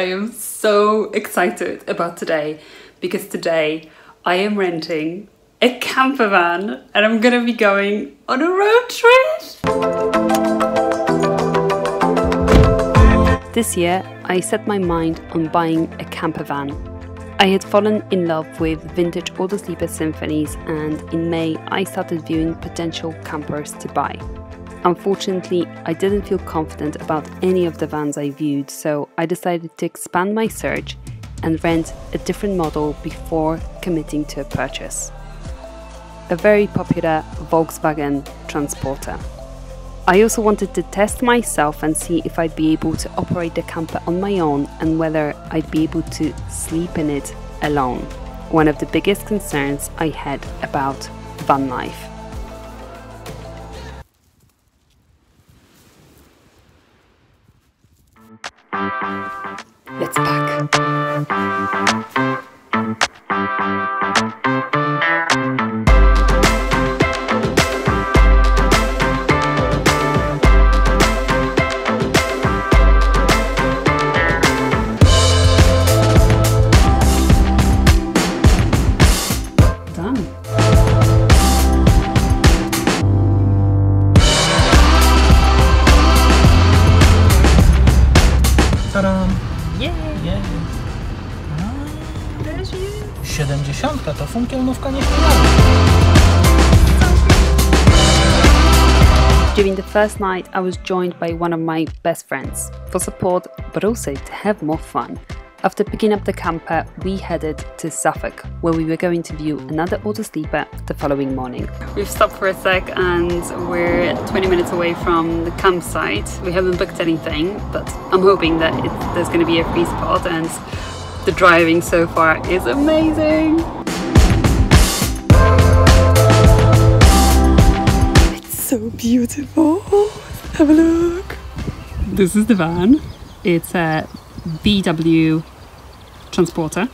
I am so excited about today because today I am renting a camper van and I'm gonna be going on a road trip. This year, I set my mind on buying a camper van. I had fallen in love with vintage Autosleeper symphonies, and in May, I started viewing potential campers to buy. Unfortunately, I didn't feel confident about any of the vans I viewed, so I decided to expand my search and rent a different model before committing to a purchase. A very popular Volkswagen Transporter. I also wanted to test myself and see if I'd be able to operate the camper on my own and whether I'd be able to sleep in it alone. One of the biggest concerns I had about van life. During the first night, I was joined by one of my best friends for support, but also to have more fun. After picking up the camper, we headed to Suffolk, where we were going to view another Autosleeper the following morning. We've stopped for a sec and we're 20 minutes away from the campsite. We haven't booked anything, but I'm hoping that there's going to be a free spot and the driving so far is amazing. So beautiful. Have a look. This is the van. It's a VW transporter.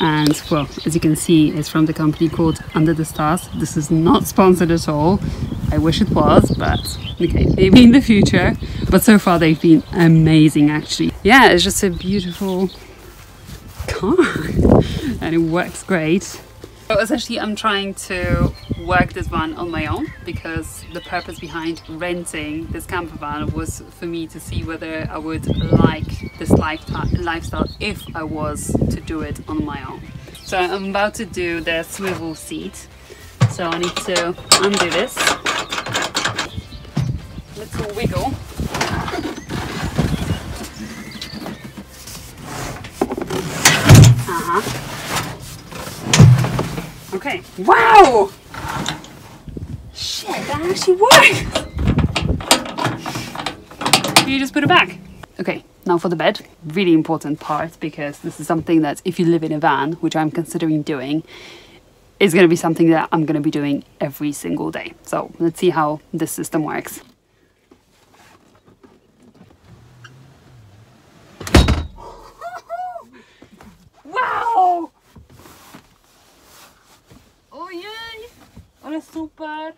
And well, as you can see, it's from the company called Under the Stars. This is not sponsored at all. I wish it was, but okay, maybe in the future. But so far, they've been amazing actually. Yeah, it's just a beautiful car and it works great. So essentially I'm trying to work this van on my own because the purpose behind renting this camper van was for me to see whether I would like this lifestyle if I was to do it on my own. So I'm about to do the swivel seat. So I need to undo this. Little wiggle. Uh-huh. Okay. Wow! Shit, that actually worked! You just put it back. Okay, now for the bed. Really important part because this is something that if you live in a van, which I'm considering doing, is going to be something that I'm going to be doing every single day. So let's see how this system works. Super!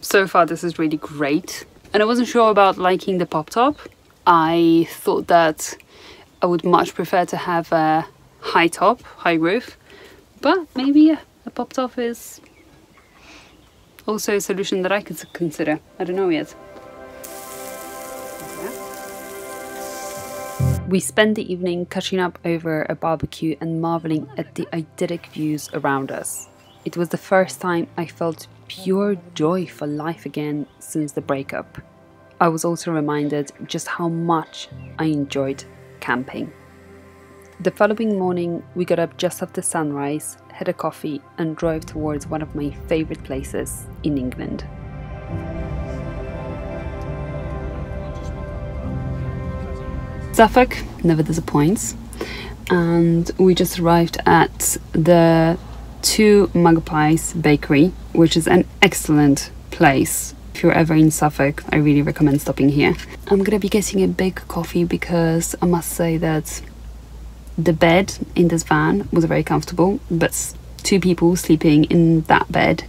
so far this is really great. And I wasn't sure about liking the pop top. I thought that I would much prefer to have a high top, high roof. But maybe a, a pop top is also a solution that I could consider. I don't know yet. We spent the evening catching up over a barbecue and marveling at the idyllic views around us. It was the first time I felt pure joy for life again since the breakup. I was also reminded just how much I enjoyed camping. The following morning, we got up just after sunrise, had a coffee, and drove towards one of my favourite places in England. Suffolk never disappoints, and we just arrived at the Two Magpies Bakery, which is an excellent place. If you're ever in Suffolk, I really recommend stopping here. I'm gonna be getting a big coffee because I must say that the bed in this van was very comfortable, but two people sleeping in that bed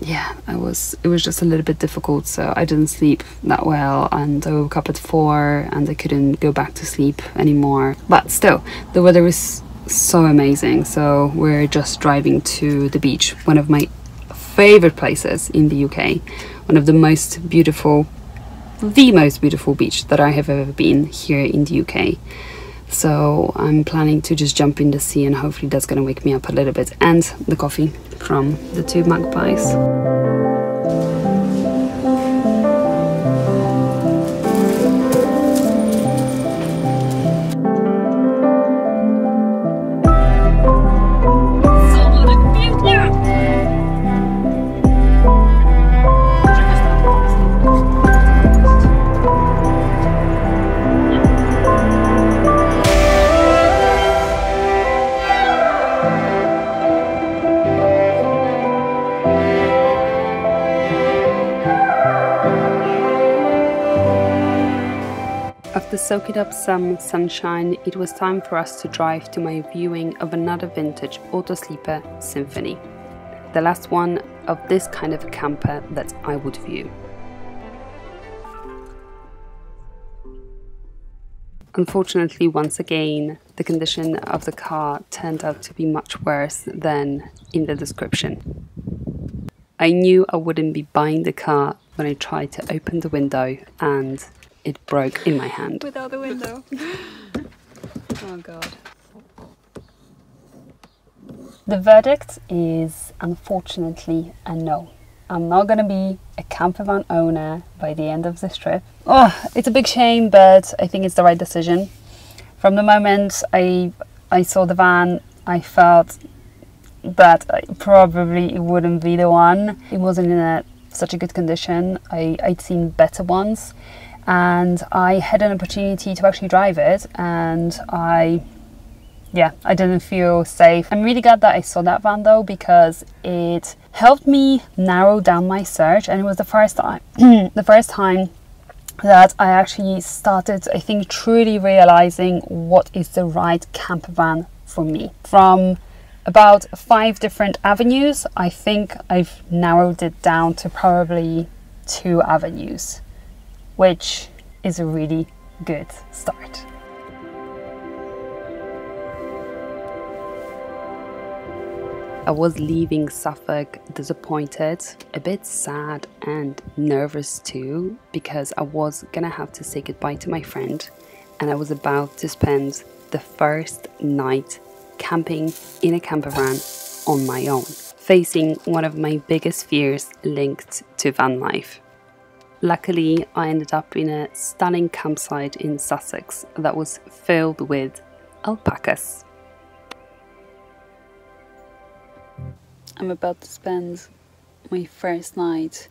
yeah, I was it was just a little bit difficult, so I didn't sleep that well and I woke up at four and I couldn't go back to sleep anymore. But still, the weather was so amazing. So we're just driving to the beach, one of my favorite places in the UK, one of the most beautiful the most beautiful beach that I have ever been here in the UK. So I'm planning to just jump in the sea and hopefully that's gonna wake me up a little bit and the coffee from the two magpies. After soaking up some sunshine, it was time for us to drive to my viewing of another vintage Autosleeper Symphony. The last one of this kind of camper that I would view. Unfortunately, once again, the condition of the car turned out to be much worse than in the description. I knew I wouldn't be buying the car when I tried to open the window and it broke in my hand. Without the window. Oh god. The verdict is unfortunately a no. I'm not gonna be a camper van owner by the end of this trip. Oh, it's a big shame, but I think it's the right decision. From the moment I I saw the van, I felt that I probably it wouldn't be the one. It wasn't in a, such a good condition. I, I'd seen better ones, and I had an opportunity to actually drive it, and I yeah, I didn't feel safe. I'm really glad that I saw that van though because it helped me narrow down my search and it was the first time the first time that I actually started I think truly realizing what is the right camper van for me. From about five different avenues, I think I've narrowed it down to probably two avenues, which is a really good start. I was leaving Suffolk disappointed, a bit sad and nervous too, because I was gonna have to say goodbye to my friend and I was about to spend the first night camping in a camper van on my own, facing one of my biggest fears linked to van life. Luckily, I ended up in a stunning campsite in Sussex that was filled with alpacas. I'm about to spend my first night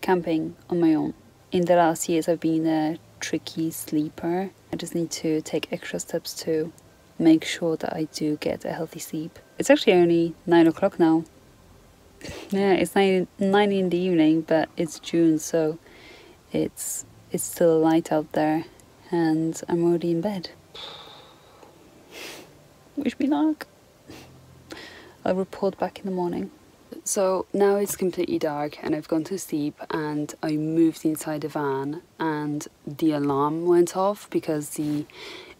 camping on my own. In the last years, I've been a tricky sleeper. I just need to take extra steps to make sure that I do get a healthy sleep. It's actually only nine o'clock now. Yeah, it's nine nine in the evening, but it's June, so it's it's still light out there, and I'm already in bed. Wish me luck. I'll report back in the morning. So now it's completely dark and I've gone to sleep and I moved inside the van and the alarm went off because the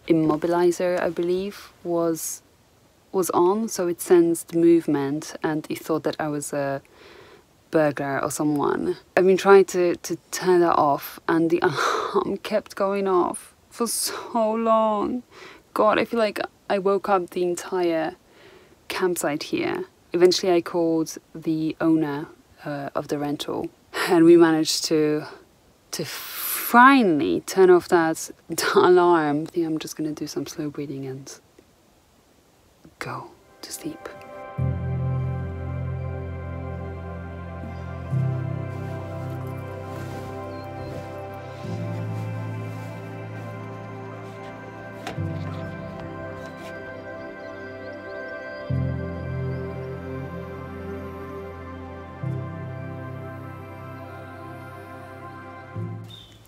immobilizer I believe was was on so it sensed movement and it thought that I was a burglar or someone. I've been trying to, to turn that off and the alarm kept going off for so long. God, I feel like I woke up the entire campsite here. Eventually, I called the owner uh, of the rental, and we managed to to finally turn off that alarm. I think I'm just gonna do some slow breathing and go to sleep.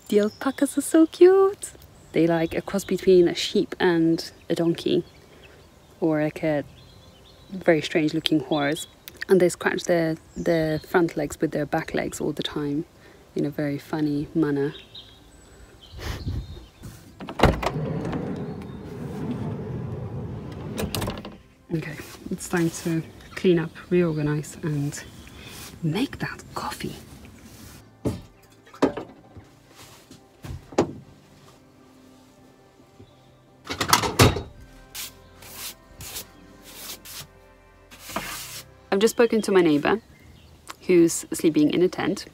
The alpacas are so cute. They like a cross between a sheep and a donkey, or like a very strange looking horse. and they scratch their, their front legs with their back legs all the time in a very funny manner. Okay, it's time to clean up, reorganize, and make that coffee. I've just spoken to my neighbor who's sleeping in a tent,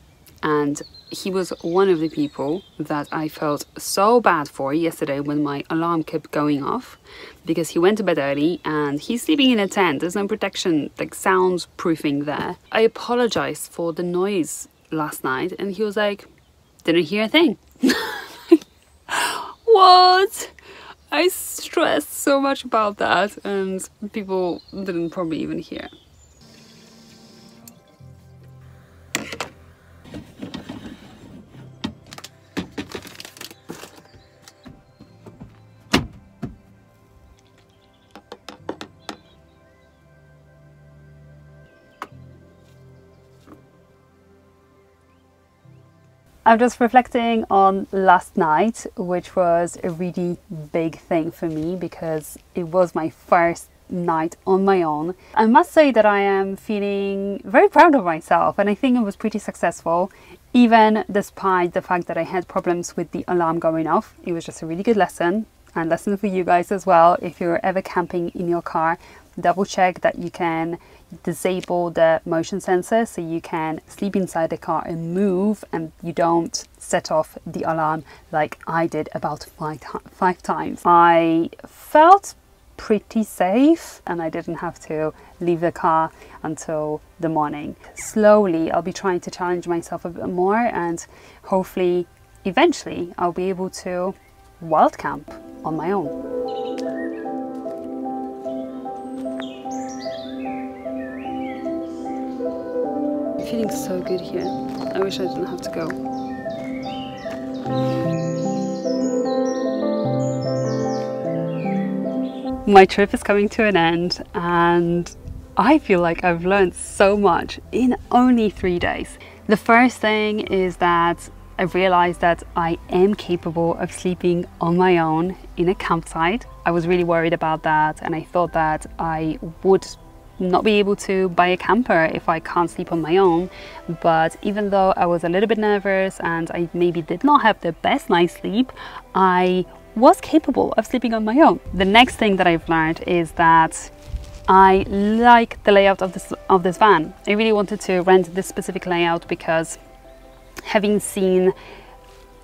and he was one of the people that I felt so bad for yesterday when my alarm kept going off because he went to bed early and he's sleeping in a tent. There's no protection, like sound proofing there. I apologized for the noise last night, and he was like, Didn't hear a thing. what? I stressed so much about that, and people didn't probably even hear. I'm just reflecting on last night, which was a really big thing for me because it was my first night on my own. I must say that I am feeling very proud of myself and I think it was pretty successful even despite the fact that I had problems with the alarm going off. It was just a really good lesson and lesson for you guys as well if you're ever camping in your car double check that you can disable the motion sensor so you can sleep inside the car and move and you don't set off the alarm like I did about five, five times. I felt pretty safe and I didn't have to leave the car until the morning. Slowly I'll be trying to challenge myself a bit more and hopefully eventually I'll be able to wild camp on my own. Feeling so good here. I wish I didn't have to go. My trip is coming to an end and I feel like I've learned so much in only three days. The first thing is that I realized that I am capable of sleeping on my own in a campsite. I was really worried about that and I thought that I would not be able to buy a camper if I can't sleep on my own. But even though I was a little bit nervous and I maybe did not have the best night's sleep, I was capable of sleeping on my own. The next thing that I've learned is that I like the layout of this of this van. I really wanted to rent this specific layout because having seen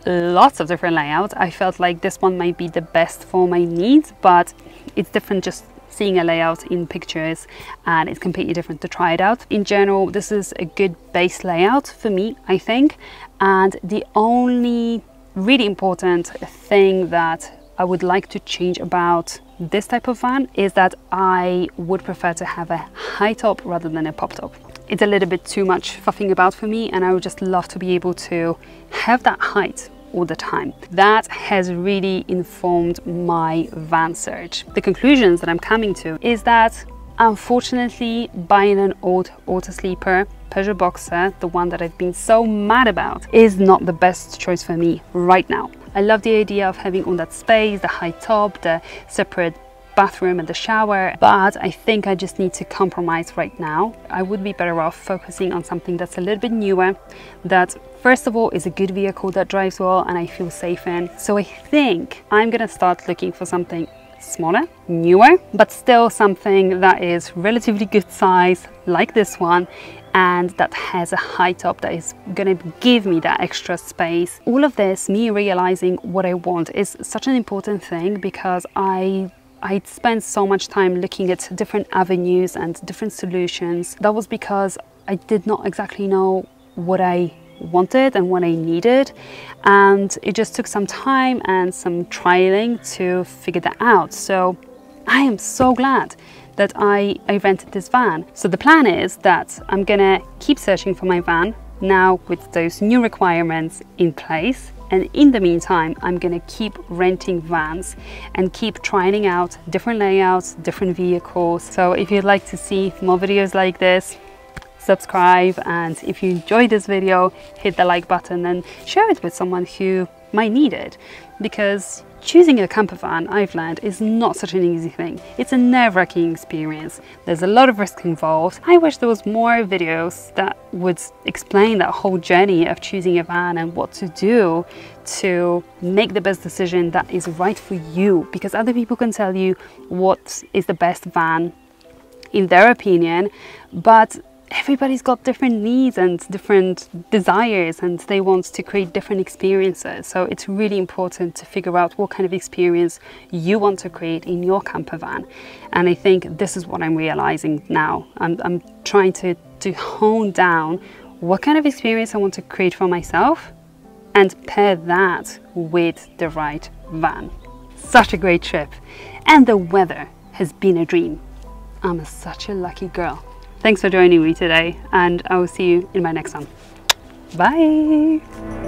lots of different layouts, I felt like this one might be the best for my needs, but it's different just seeing a layout in pictures and it's completely different to try it out. In general, this is a good base layout for me, I think. And the only really important thing that I would like to change about this type of van is that I would prefer to have a high top rather than a pop top. It's a little bit too much fuffing about for me and I would just love to be able to have that height all the time. That has really informed my van search. The conclusions that I'm coming to is that unfortunately buying an old Autosleeper Peugeot Boxer, the one that I've been so mad about, is not the best choice for me right now. I love the idea of having all that space, the high top, the separate bathroom and the shower, but I think I just need to compromise right now. I would be better off focusing on something that's a little bit newer, that first of all is a good vehicle that drives well and I feel safe in. So I think I'm gonna start looking for something smaller, newer, but still something that is relatively good size like this one and that has a high top that is gonna give me that extra space. All of this, me realizing what I want is such an important thing because I I spent so much time looking at different avenues and different solutions. That was because I did not exactly know what I wanted and what I needed. And it just took some time and some trialing to figure that out. So I am so glad that I, I rented this van. So the plan is that I'm gonna keep searching for my van now with those new requirements in place and in the meantime, I'm gonna keep renting vans and keep trying out different layouts, different vehicles. So if you'd like to see more videos like this, subscribe, and if you enjoyed this video, hit the like button and share it with someone who might need it. Because choosing a camper van, I've learned, is not such an easy thing. It's a nerve-wracking experience. There's a lot of risk involved. I wish there was more videos that would explain that whole journey of choosing a van and what to do to make the best decision that is right for you because other people can tell you what is the best van in their opinion but everybody's got different needs and different desires and they want to create different experiences. So it's really important to figure out what kind of experience you want to create in your camper van. And i think this is what i'm realizing now. I'm, I'm trying to to hone down what kind of experience i want to create for myself and pair that with the right van. Such a great trip. And the weather has been a dream. I'm such a lucky girl Thanks for joining me today, and I will see you in my next one. Bye!